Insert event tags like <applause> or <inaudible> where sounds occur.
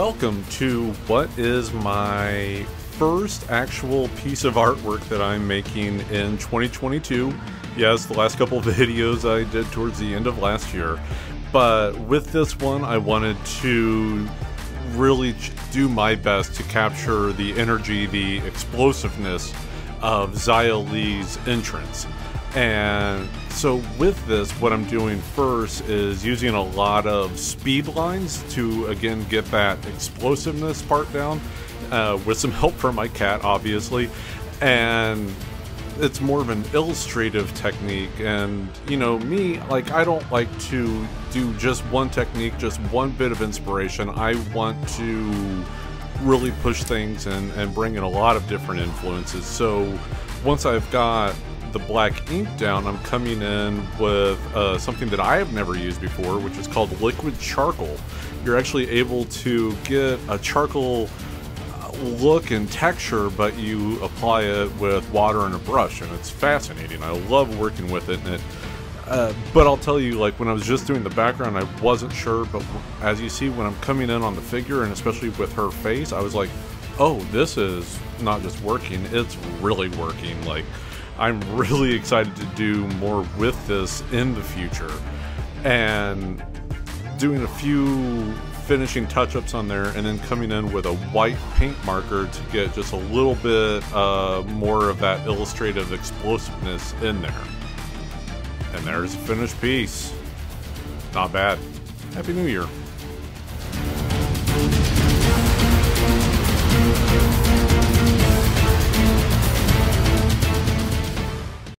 welcome to what is my first actual piece of artwork that I'm making in 2022. Yes, the last couple <laughs> videos I did towards the end of last year, but with this one, I wanted to really do my best to capture the energy, the explosiveness of Xia Li's entrance. And so with this, what I'm doing first is using a lot of speed lines to, again, get that explosiveness part down, uh, with some help from my cat, obviously. And it's more of an illustrative technique. And you know me like i don't like to do just one technique just one bit of inspiration. I want to really push things and, and bring in a lot of different influences. So once i've got the black ink down, I'm coming in with uh, something that I have never used before, which is called liquid charcoal. You're actually able to get a charcoal uh, look and texture, but you apply it with water and a brush, and it's fascinating. I love working with it, and it. Uh, but I'll tell you, like when I was just doing the background, I wasn't sure. But as you see, when I'm coming in on the figure, and especially with her face, I was like, "Oh, this is not just working; it's really working." Like I'm really excited to do more with this in the future. And doing a few finishing touch-ups on there and then coming in with a white paint marker to get just a little bit uh, more of that illustrative explosiveness in there. And there's a finished piece. Not bad. Happy New Year.